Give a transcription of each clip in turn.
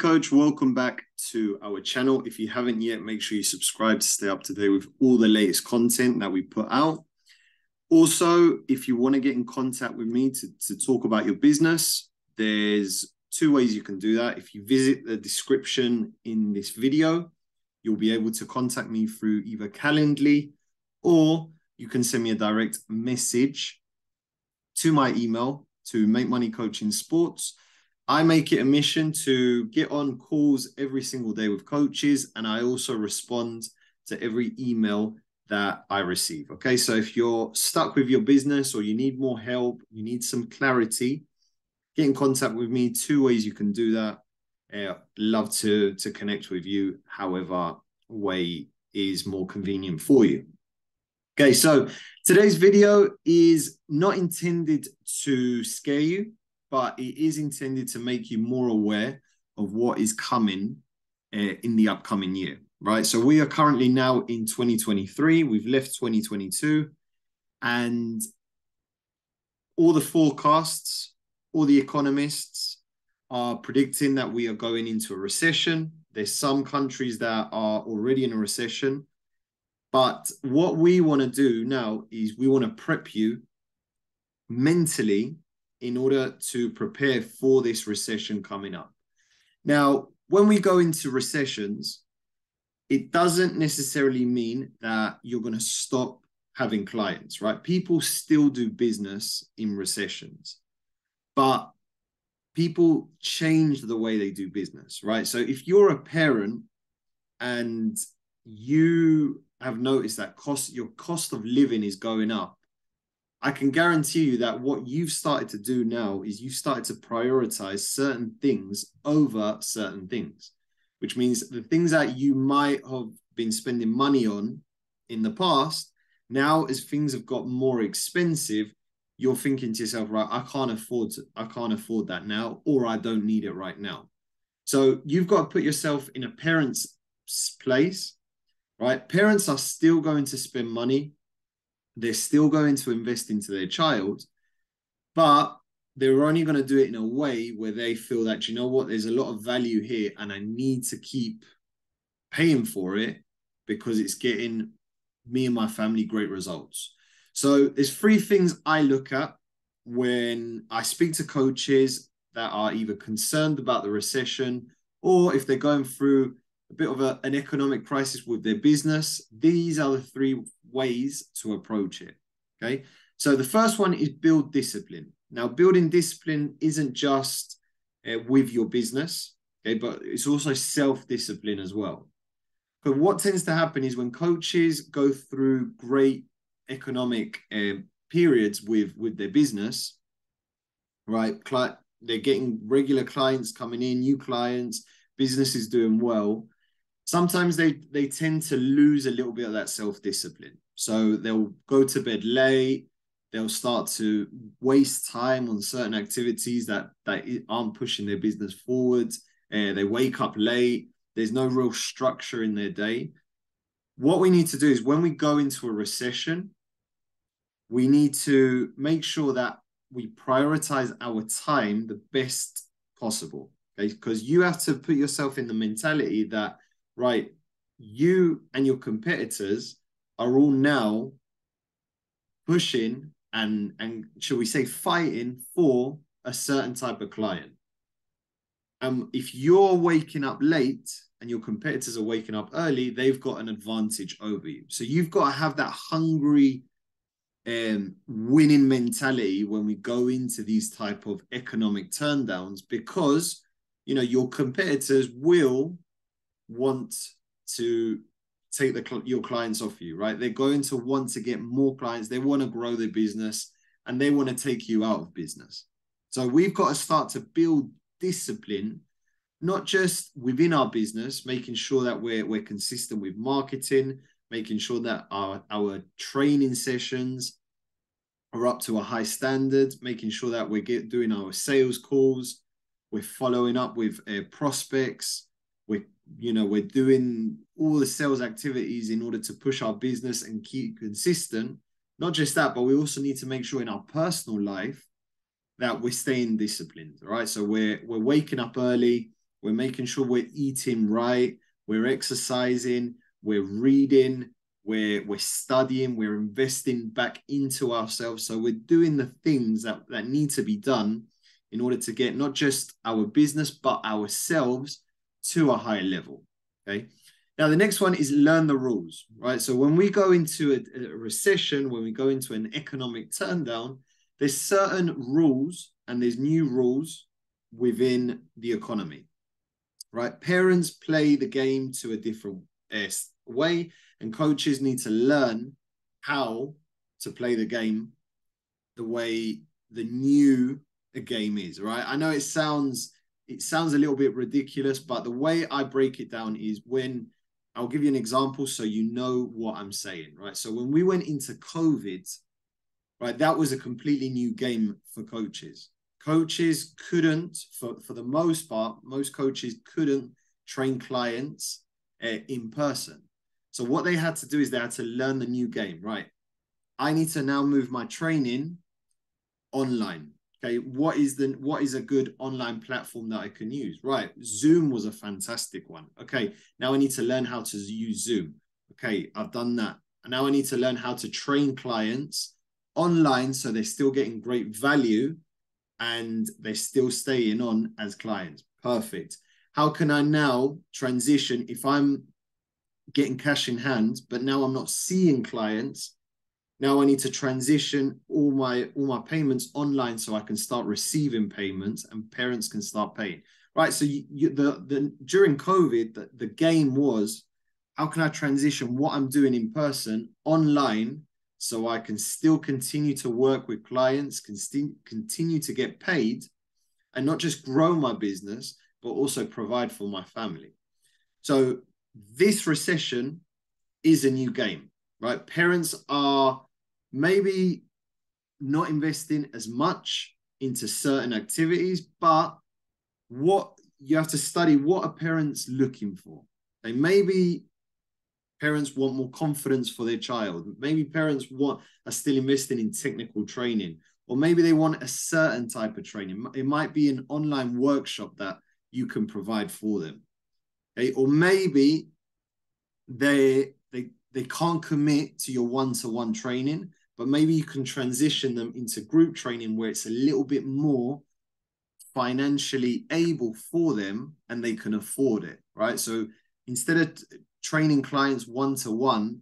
Coach, welcome back to our channel. If you haven't yet, make sure you subscribe to stay up to date with all the latest content that we put out. Also, if you want to get in contact with me to, to talk about your business, there's two ways you can do that. If you visit the description in this video, you'll be able to contact me through either Calendly or you can send me a direct message to my email to Make Money Coaching Sports. I make it a mission to get on calls every single day with coaches, and I also respond to every email that I receive. Okay, so if you're stuck with your business or you need more help, you need some clarity, get in contact with me. Two ways you can do that. Uh, love to to connect with you, however way is more convenient for you. Okay, so today's video is not intended to scare you but it is intended to make you more aware of what is coming uh, in the upcoming year, right? So we are currently now in 2023. We've left 2022, and all the forecasts, all the economists are predicting that we are going into a recession. There's some countries that are already in a recession. But what we want to do now is we want to prep you mentally in order to prepare for this recession coming up. Now, when we go into recessions, it doesn't necessarily mean that you're going to stop having clients, right? People still do business in recessions, but people change the way they do business, right? So if you're a parent and you have noticed that cost your cost of living is going up I can guarantee you that what you've started to do now is you've started to prioritize certain things over certain things, which means the things that you might have been spending money on in the past, now as things have got more expensive, you're thinking to yourself, right, I can't afford to, I can't afford that now, or I don't need it right now. So you've got to put yourself in a parent's place, right? Parents are still going to spend money they're still going to invest into their child, but they're only going to do it in a way where they feel that, you know what, there's a lot of value here and I need to keep paying for it because it's getting me and my family great results. So there's three things I look at when I speak to coaches that are either concerned about the recession or if they're going through a bit of a, an economic crisis with their business. These are the three ways to approach it. Okay. So the first one is build discipline. Now, building discipline isn't just uh, with your business, okay, but it's also self discipline as well. But what tends to happen is when coaches go through great economic uh, periods with with their business, right? They're getting regular clients coming in, new clients, business is doing well sometimes they they tend to lose a little bit of that self discipline. So they'll go to bed late. They'll start to waste time on certain activities that that aren't pushing their business forward. Uh, they wake up late. There's no real structure in their day. What we need to do is when we go into a recession, we need to make sure that we prioritize our time the best possible. Okay, because you have to put yourself in the mentality that right, you and your competitors are all now pushing and and shall we say fighting for a certain type of client. Um, if you're waking up late and your competitors are waking up early, they've got an advantage over you. So you've got to have that hungry um, winning mentality when we go into these type of economic turndowns because you know your competitors will want to take the your clients off you, right? They're going to want to get more clients. They want to grow their business and they want to take you out of business. So we've got to start to build discipline, not just within our business, making sure that we're we're consistent with marketing, making sure that our our training sessions are up to a high standard, making sure that we're get, doing our sales calls, we're following up with uh, prospects, you know we're doing all the sales activities in order to push our business and keep consistent. Not just that but we also need to make sure in our personal life that we're staying disciplined right? So we're we're waking up early. We're making sure we're eating right, we're exercising, we're reading, we're we're studying, we're investing back into ourselves. So we're doing the things that, that need to be done in order to get not just our business, but ourselves to a higher level. Okay. Now, the next one is learn the rules, right? So when we go into a, a recession, when we go into an economic turndown, there's certain rules and there's new rules within the economy, right? Parents play the game to a different uh, way, and coaches need to learn how to play the game the way the new game is, right? I know it sounds it sounds a little bit ridiculous, but the way I break it down is when I'll give you an example so you know what I'm saying, right? So when we went into COVID, right, that was a completely new game for coaches. Coaches couldn't, for, for the most part, most coaches couldn't train clients uh, in person. So what they had to do is they had to learn the new game, right? I need to now move my training online. Okay, what is the what is a good online platform that I can use? Right, Zoom was a fantastic one. Okay, now I need to learn how to use Zoom. Okay, I've done that. And now I need to learn how to train clients online so they're still getting great value and they're still staying on as clients. Perfect. How can I now transition if I'm getting cash in hand, but now I'm not seeing clients? Now I need to transition all my all my payments online so I can start receiving payments and parents can start paying. Right. So you, you, the the during COVID, the, the game was how can I transition what I'm doing in person online so I can still continue to work with clients, can st- continue to get paid, and not just grow my business, but also provide for my family. So this recession is a new game, right? Parents are maybe not investing as much into certain activities, but what you have to study what are parents looking for. They maybe parents want more confidence for their child. Maybe parents want are still investing in technical training, or maybe they want a certain type of training. It might be an online workshop that you can provide for them. Okay? Or maybe they they they can't commit to your one-to-one training but maybe you can transition them into group training where it's a little bit more financially able for them and they can afford it, right? So instead of training clients one to one,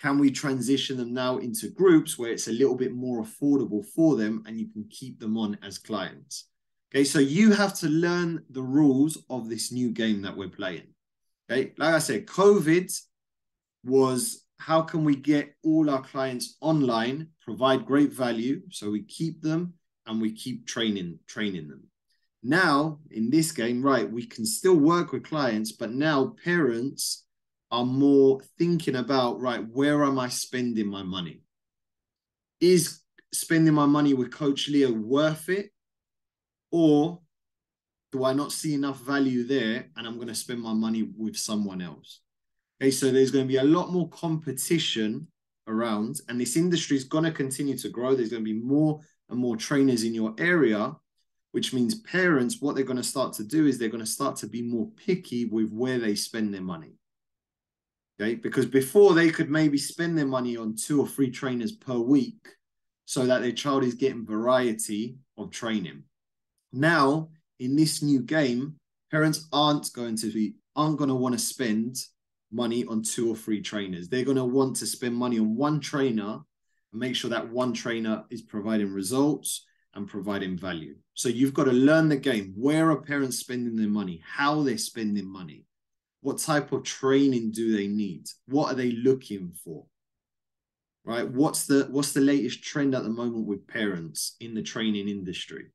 can we transition them now into groups where it's a little bit more affordable for them and you can keep them on as clients? Okay, so you have to learn the rules of this new game that we're playing. Okay, like I said, COVID was how can we get all our clients online, provide great value, so we keep them and we keep training training them. Now, in this game, right, we can still work with clients, but now parents are more thinking about, right, where am I spending my money? Is spending my money with Coach Leo worth it? Or do I not see enough value there and I'm going to spend my money with someone else? Okay, so there's going to be a lot more competition around, and this industry is going to continue to grow. There's going to be more and more trainers in your area, which means parents, what they're going to start to do is they're going to start to be more picky with where they spend their money. Okay, because before they could maybe spend their money on two or three trainers per week so that their child is getting variety of training. Now, in this new game, parents aren't going to be aren't going to want to spend money on two or three trainers. They're going to want to spend money on one trainer and make sure that one trainer is providing results and providing value. So you've got to learn the game. Where are parents spending their money? How they're spending money? What type of training do they need? What are they looking for? Right? What's the what's the latest trend at the moment with parents in the training industry?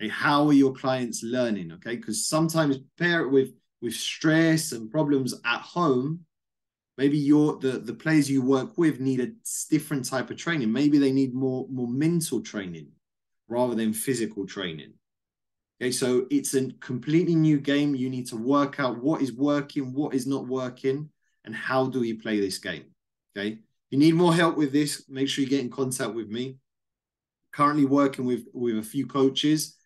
Okay, how are your clients learning? Okay, because sometimes parent with with stress and problems at home, maybe your the the players you work with need a different type of training. Maybe they need more more mental training rather than physical training. Okay, so it's a completely new game. You need to work out what is working, what is not working, and how do we play this game. Okay, if you need more help with this, make sure you get in contact with me. Currently working with with a few coaches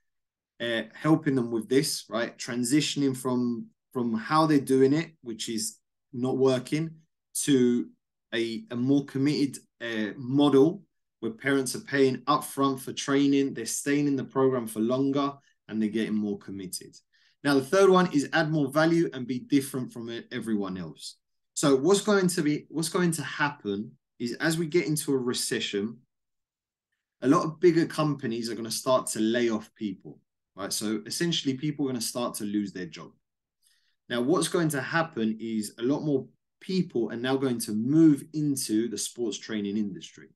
uh, helping them with this, right? Transitioning from from how they're doing it, which is not working, to a, a more committed uh, model where parents are paying upfront for training, they're staying in the program for longer, and they're getting more committed. Now, the third one is add more value and be different from everyone else. So, what's going to be what's going to happen is as we get into a recession, a lot of bigger companies are going to start to lay off people, right? So essentially, people are going to start to lose their job. Now, what's going to happen is a lot more people are now going to move into the sports training industry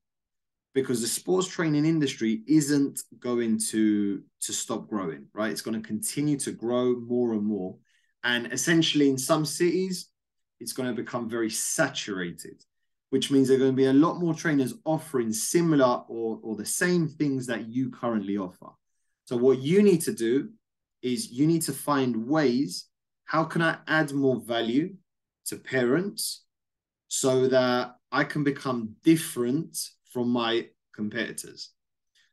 because the sports training industry isn't going to to stop growing right? It's going to continue to grow more and more. And essentially in some cities it's going to become very saturated which means there are going to be a lot more trainers offering similar or, or the same things that you currently offer. So what you need to do is you need to find ways how can i add more value to parents so that i can become different from my competitors.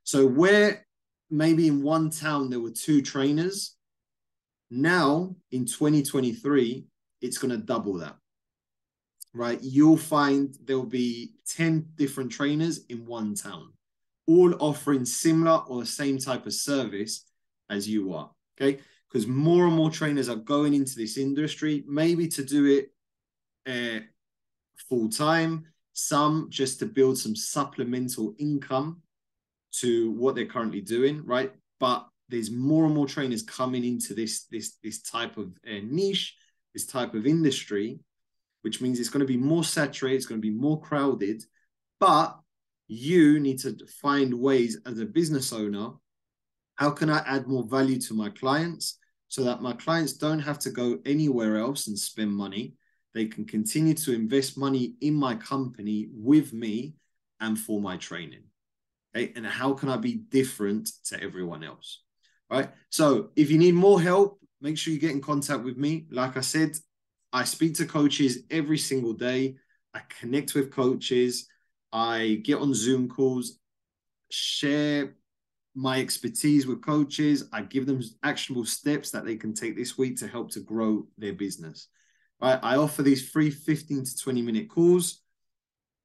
So where maybe in one town there were two trainers, now in 2023, it's going to double that. Right? You'll find there'll be 10 different trainers in one town, all offering similar or the same type of service as you are. Okay. Because more and more trainers are going into this industry, maybe to do it uh, full time, some just to build some supplemental income to what they're currently doing, right? But there's more and more trainers coming into this this this type of uh, niche, this type of industry, which means it's going to be more saturated, it's going to be more crowded, but you need to find ways as a business owner how can i add more value to my clients so that my clients don't have to go anywhere else and spend money they can continue to invest money in my company with me and for my training. Okay? And how can I be different to everyone else? Right. So if you need more help, make sure you get in contact with me. Like I said, I speak to coaches every single day. I connect with coaches. I get on Zoom calls, share my expertise with coaches. I give them actionable steps that they can take this week to help to grow their business right? I offer these free 15 to 20 minute calls.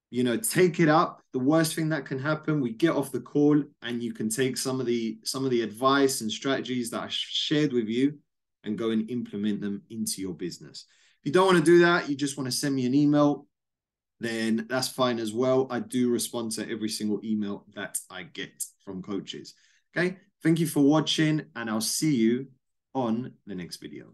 You know, take it up. The worst thing that can happen, we get off the call and you can take some of the some of the advice and strategies that I shared with you and go and implement them into your business. If you don't want to do that, you just want to send me an email, then that's fine as well. I do respond to every single email that I get from coaches. Okay. Thank you for watching, and I'll see you on the next video.